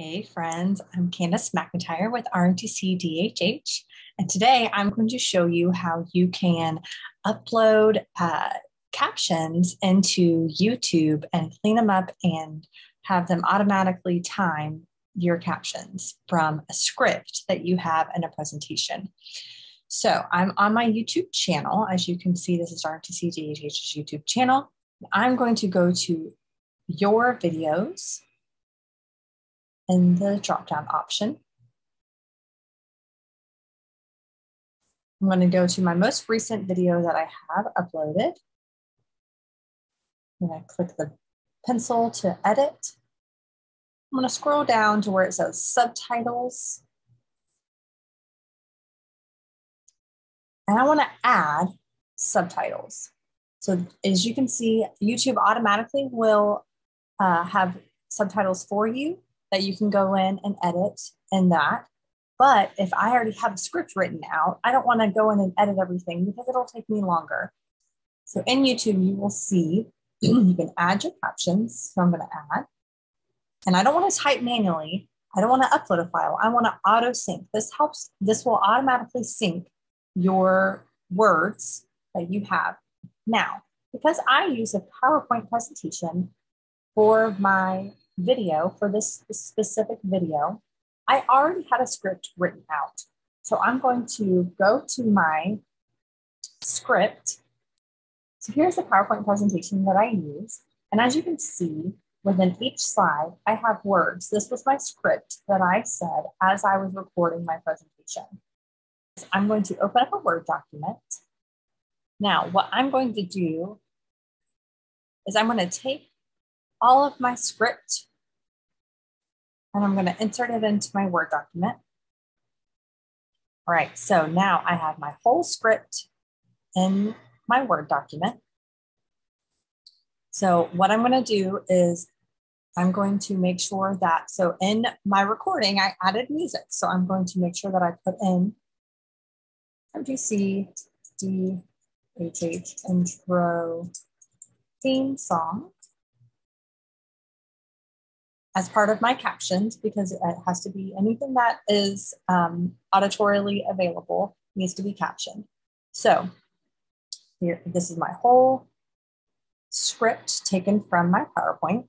Hey friends, I'm Candace McIntyre with RMTC DHH, and today I'm going to show you how you can upload uh, captions into YouTube and clean them up and have them automatically time your captions from a script that you have in a presentation. So I'm on my YouTube channel. As you can see, this is RMTC DHH's YouTube channel. I'm going to go to your videos in the drop-down option. I'm going to go to my most recent video that I have uploaded. I'm going to click the pencil to edit. I'm going to scroll down to where it says subtitles. And I want to add subtitles. So as you can see, YouTube automatically will uh, have subtitles for you that you can go in and edit and that. But if I already have a script written out, I don't want to go in and edit everything because it'll take me longer. So in YouTube, you will see you can add your captions. So I'm going to add. And I don't want to type manually. I don't want to upload a file. I want to auto sync. This helps, this will automatically sync your words that you have. Now, because I use a PowerPoint presentation for my video, for this specific video, I already had a script written out. So I'm going to go to my script. So here's the PowerPoint presentation that I use. And as you can see, within each slide, I have words. This was my script that I said as I was recording my presentation. So I'm going to open up a Word document. Now, what I'm going to do is I'm going to take all of my script and I'm going to insert it into my Word document. All right, so now I have my whole script in my Word document. So what I'm going to do is I'm going to make sure that, so in my recording, I added music. So I'm going to make sure that I put in RMTC DHH intro theme song as part of my captions because it has to be anything that is um, auditorially available needs to be captioned. So here, this is my whole script taken from my PowerPoint.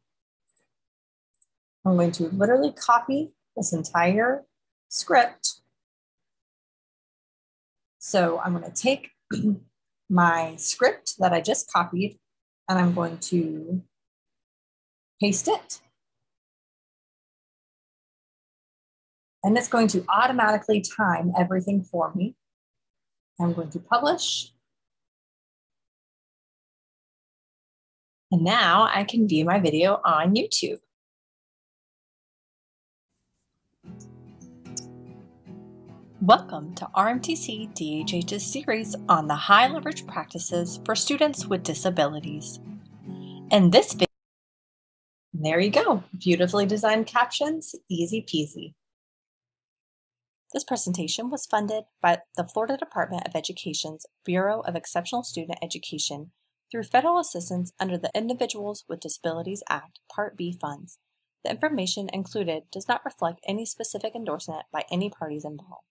I'm going to literally copy this entire script. So I'm going to take my script that I just copied and I'm going to paste it And it's going to automatically time everything for me. I'm going to publish. And now I can view my video on YouTube. Welcome to RMTC DHH's series on the high leverage practices for students with disabilities. In this video, there you go, beautifully designed captions, easy peasy. This presentation was funded by the Florida Department of Education's Bureau of Exceptional Student Education through federal assistance under the Individuals with Disabilities Act Part B funds. The information included does not reflect any specific endorsement by any parties involved.